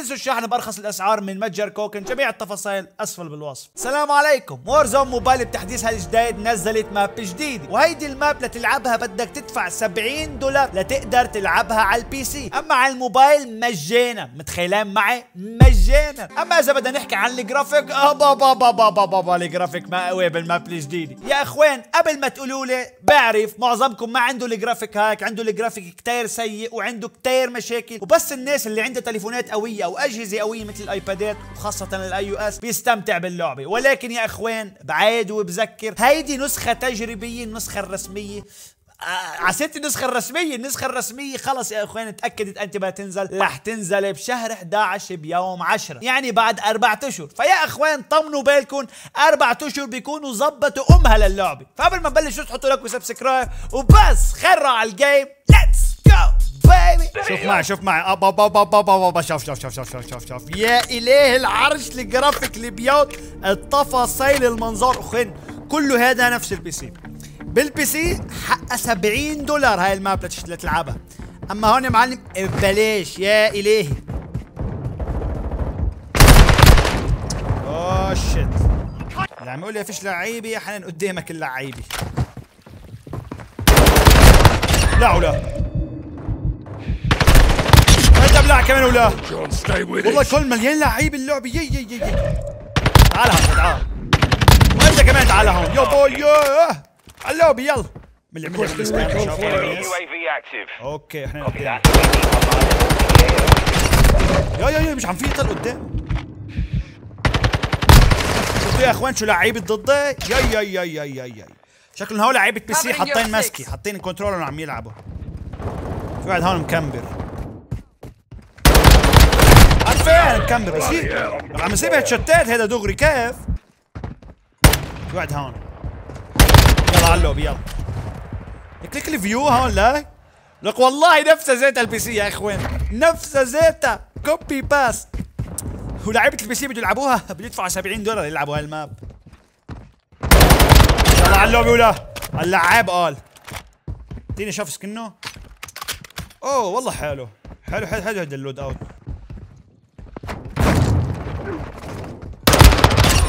تنسوا الشحن بأرخص الأسعار من متجر كوكن جميع التفاصيل أسفل بالوصف. السلام عليكم. وورزون موبايل بتحديثها الجديد نزلت map جديدة. وهيدي ال map لتلعبها بدك تدفع 70 دولار لتقدر تلعبها على ال PC أما على الموبايل مجانا. متخيلين معي؟ مجانا. أما إذا بدنا نحكي عن الجرافيك آه بابا بابا بابا بابا الجرافيك ما قوي بال map الجديده يا أخوان قبل ما تقولوا لي بعرف معظمكم ما عنده الجرافيك هاك عنده الجرافيك كتير سيء وعنده كتير مشاكل وبس الناس اللي عندها تليفونات قوية أو أجهزة قوية مثل الآيبادات وخاصة ال iOS بيستمتع باللعبة. ولكن يا أخوان بعيد وبذكر هيدي نسخة تجريبية النسخة الرسمية. على سيرة النسخة الرسمية. النسخة الرسمية خلص يا إخوان اتأكدت أنت بدها تنزل. رح تنزل بشهر 11 بيوم 10 يعني بعد أربعة أشهر. فيا إخوان طمنوا بالكم أربعة أشهر بيكونوا ظبطوا أمها للعبة. فقبل ما نبلش تحطوا like و subscribe؟ وبس خروا على ال game. let's go baby شوف معي شوف معي. أبا أبا أبا أبا أبا شوف شوف شوف شوف شوف شوف شوف. يا إله العرش الجرافيك البيوت التفاصيل المنظر. أخوين كله هذا نفس ال PC. بال PC حقها 70 دولار هاي ال map لتلعبها. أما هون يا معلم ببلاش. يا إلهي. oh shit اللي عم يقول لي فيش لعيبة. يا حنان قدامك اللعيبة. لا ولا. أنت بلع كمان ولا؟ والله. كل مليان لعيب اللعبة. يي يي يي يي. تعال هون تعال. وأنت كمان تعال هون. يا بوي يا على اللعبه يلا. UAV active. أوكي إحنا قدام. يا يا يا مش عم في يطل قدام. شفتوا يا إخوان شو لعيبة ضدي؟ يا يا يا يا يا يا. شكلهم هول لعيبة PC حاطين. مسكي حاطين ال controller وعم يلعبوا. في واحد هون مكمبر. عارفين مكمبر بس عم يسيب هيدشوتات هيدا دغري كيف؟ في واحد هون. يلا على اللوبي يلا. كليك الفيو هون لا. لك والله نفسها زيت البي سي يا إخوان. نفسها زيتها. كوبي باس ولعيبه البي سي بده يلعبوها؟ بده يدفعوا 70 دولار يلعبوا هاي الماب. يلا على اللوبي ولا اللعاب قال اديني شوف سكنه. أوه والله حلو. حلو حلو حلو هذا ال loadout.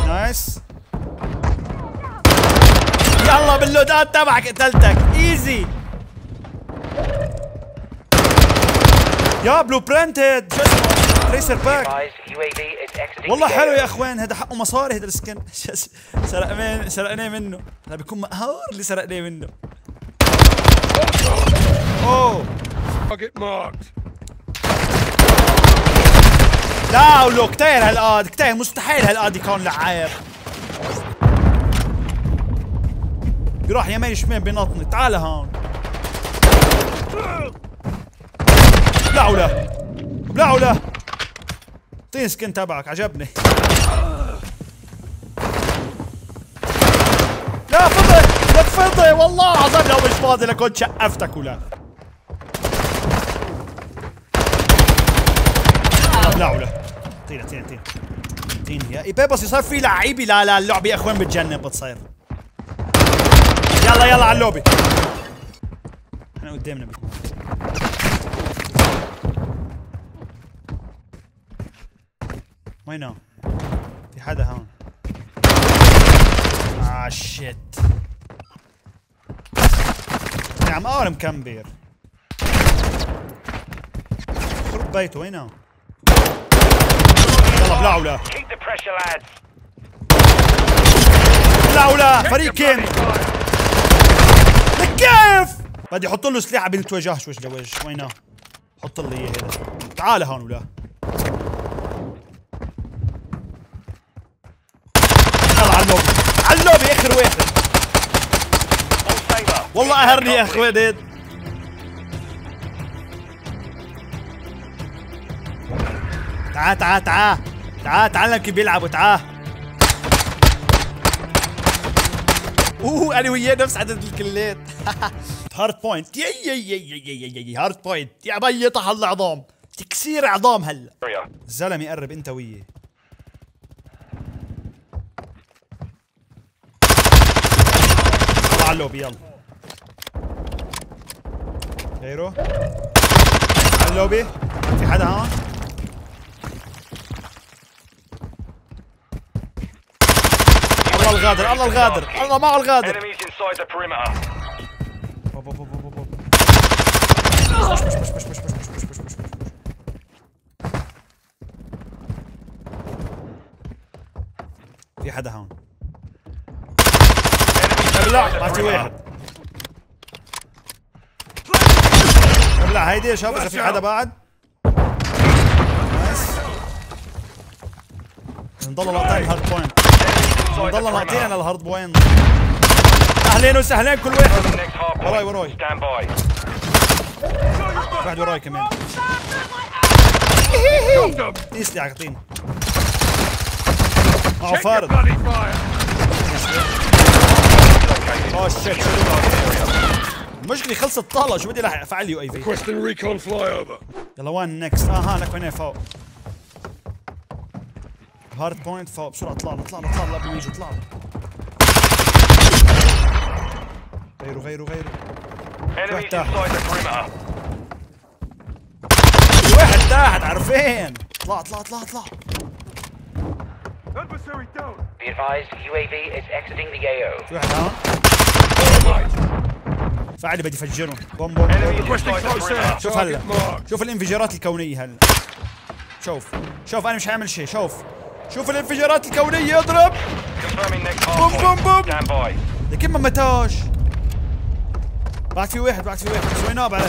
nice. يلا بال loadout تبعك قتلتك. easy يا blueprint شو اسمه؟ tracer pack والله حلو. يا أخوان هذا حقه مصاري هذا ال skin. سرق من سرقناه منه. هذا بيكون مقهور اللي سرقناه منه. أوه. لا ولو كتير هالقاد كتير مستحيل هالقاد يكون لعاب بيروح يمين شمال بينطني تعال هون. لا ولا لا ولا اعطيني سكن تبعك عجبني. لا فضي لك فضي. والله العظيم لو مش فاضي لكنت شقفتك ولا. لا ولا اعطيني اعطيني اعطيني اعطيني يا ايبي بس يصير في لعيبه لا لا اللعبة يا إخوان بتجنن بتصير. يلا يلا على اللوبي. إحنا قدامنا بيكون وينه؟ في حدا هون. آه شيت يا عم اول مكمبر خرب بيته وينه؟ يلا بلا ولا. بلا ولا فريق كامل كيف؟ بدي أحط له سلاح قبل نتواجهش وجه؟ لوجه وينه؟ حط لي إياه هذا. تعال هون ولا. يلا على اللوبي. على اللوبي آخر واحد. والله قهرني يا اخوان هيد تعال تعال تعال. تعال تعال كيف بيلعبوا. تعال. أوه أنا وياه نفس عدد الكلات hardpoint يي يي يي يي يي يي hardpoint يا بي طحن العظام. تكسير عظام هلا. الزلمه قرب أنت وياه. طلع اللوبي يلا. غيره. على اللوبي في حدا هون؟ الغادر الله الغادر الله معه الغادر. في حدا هون؟ ابلع في واحد. ابلع هيدي يا شباب إذا في حدا بعد. نضل لقطين هارد بوينت. حمد الله معطينا أنا الهارد بوين. أهلين وسهلين كل واحد. وراي وراي. واحد وراي كمان. تيس لي معه فارض اوه شيت. المشكلة خلصت طالة. شو بدي الحق افعل يو اي في يلا وين؟ next أها لك هنا فوق. hardpoint فوق بسرعة اطلع له اطلع له اطلع له قبل يجي اطلع له غيروا غيروا غيروا Enemies تحت. واحد تحت عارفين؟ اطلع اطلع اطلع اطلع Adversary down. Be advised, UAV is exiting the AO. في واحد هون فعلي بدي افجرهم بوم بوم. شوف هلا. شوف الانفجارات الكونية هلا. شوف. شوف أنا مش هعمل شيء. شوف. شوف الانفجارات الكونية يضرب. بوم بوم بوم. لكن ما متاش. بعد في واحد بعد في واحد. سويناه بعد.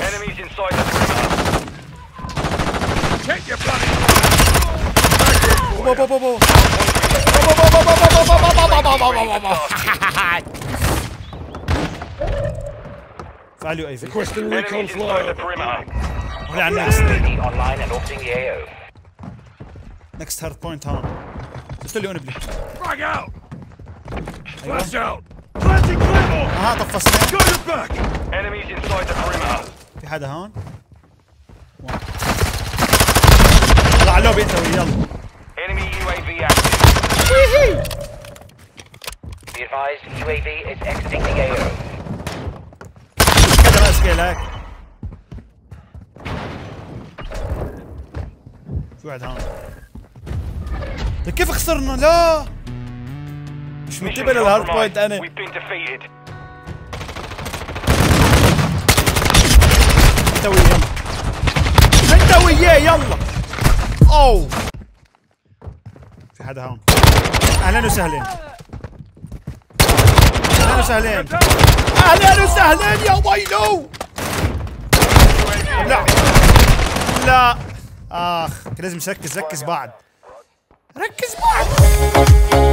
فعلوا أي في نكست هيرت بوينت هون استني وأنا بلي أها طفصنا. في حدا هون؟ طلع اللوب انت يلا Enemy UAV هون. كيف خسرنا؟ لا. مش منتبه لل hardpoint أنا. انت وياه يلا أنت وياه يلا. اوه في حدا هون. أهلا وسهلين. أهلا وسهلين. أهلا وسهلين يا ويلو. لا. لا. آخ لازم نركز ركز بعد. ركز معي